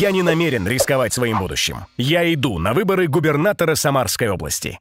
Я не намерен рисковать своим будущим. Я иду на выборы губернатора Самарской области.